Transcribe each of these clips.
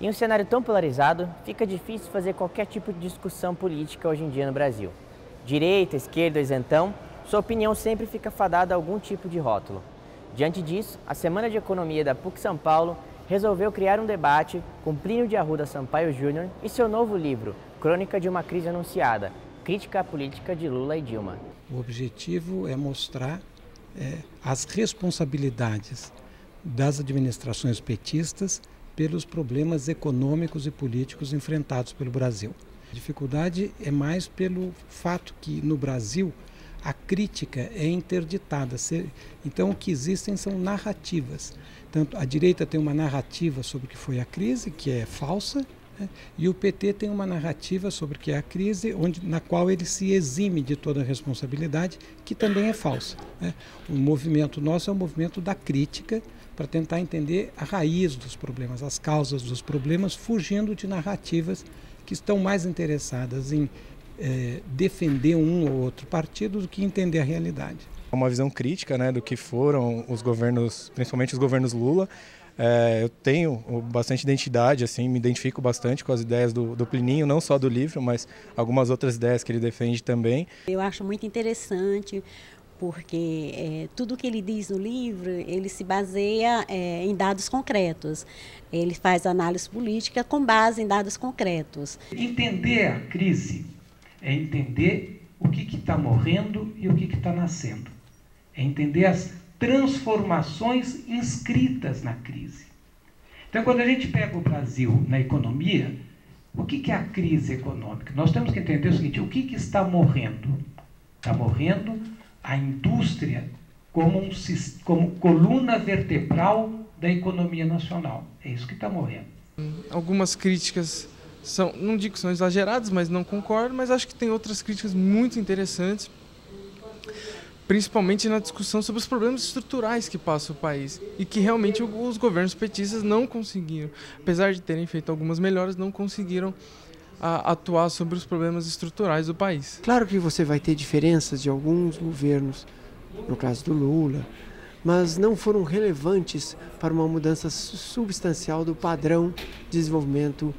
Em um cenário tão polarizado, fica difícil fazer qualquer tipo de discussão política hoje em dia no Brasil. Direita, esquerda, isentão, sua opinião sempre fica fadada a algum tipo de rótulo. Diante disso, a Semana de Economia da PUC São Paulo resolveu criar um debate com Plínio de Arruda Sampaio Júnior e seu novo livro, Crônica de uma Crise Anunciada, Crítica à Política de Lula e Dilma. O objetivo é mostrar é, as responsabilidades das administrações petistas pelos problemas econômicos e políticos enfrentados pelo Brasil. A dificuldade é mais pelo fato que no Brasil a crítica é interditada. Então o que existem são narrativas. Tanto a direita tem uma narrativa sobre o que foi a crise, que é falsa, né? e o PT tem uma narrativa sobre o que é a crise, onde, na qual ele se exime de toda a responsabilidade, que também é falsa. Né? O movimento nosso é o movimento da crítica, para tentar entender a raiz dos problemas, as causas dos problemas, fugindo de narrativas que estão mais interessadas em é, defender um ou outro partido do que entender a realidade. Uma visão crítica né, do que foram os governos, principalmente os governos Lula. É, eu tenho bastante identidade, assim, me identifico bastante com as ideias do, do Plininho, não só do livro, mas algumas outras ideias que ele defende também. Eu acho muito interessante porque é, tudo que ele diz no livro ele se baseia é, em dados concretos. Ele faz análise política com base em dados concretos. Entender a crise é entender o que está morrendo e o que está nascendo. É entender as transformações inscritas na crise. Então, quando a gente pega o Brasil na economia, o que, que é a crise econômica? Nós temos que entender o seguinte: o que, que está morrendo? Está morrendo a indústria como, um, como coluna vertebral da economia nacional. É isso que está morrendo. Algumas críticas são, não digo que são exageradas, mas não concordo, mas acho que tem outras críticas muito interessantes, principalmente na discussão sobre os problemas estruturais que passa o país e que realmente os governos petistas não conseguiram, apesar de terem feito algumas melhoras, não conseguiram a atuar sobre os problemas estruturais do país. Claro que você vai ter diferenças de alguns governos, no caso do Lula, mas não foram relevantes para uma mudança substancial do padrão de desenvolvimento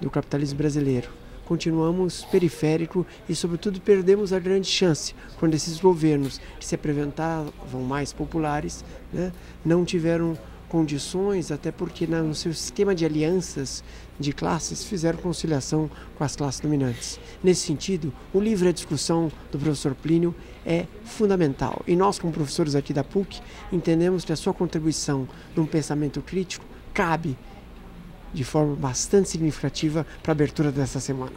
do capitalismo brasileiro. Continuamos periférico e, sobretudo, perdemos a grande chance quando esses governos que se apresentavam mais populares né, não tiveram condições, até porque no seu sistema de alianças de classes fizeram conciliação com as classes dominantes. Nesse sentido, o livro e a discussão do professor Plínio é fundamental. E nós, como professores aqui da PUC, entendemos que a sua contribuição num pensamento crítico cabe de forma bastante significativa para a abertura dessa semana.